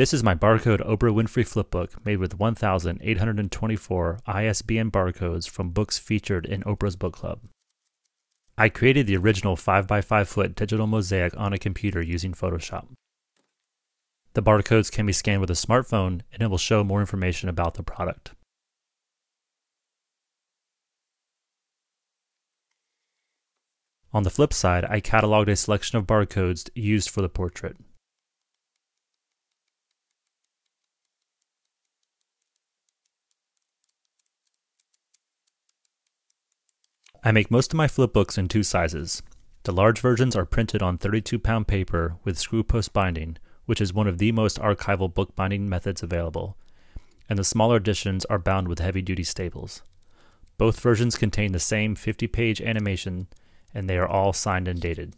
This is my barcode Oprah Winfrey flipbook made with 1,824 ISBN barcodes from books featured in Oprah's Book Club. I created the original 5x5 foot digital mosaic on a computer using Photoshop. The barcodes can be scanned with a smartphone and it will show more information about the product. On the flip side, I cataloged a selection of barcodes used for the portrait. I make most of my flipbooks in two sizes. The large versions are printed on 32 pound paper with screw post binding, which is one of the most archival bookbinding methods available, and the smaller editions are bound with heavy duty staples. Both versions contain the same 50 page animation and they are all signed and dated.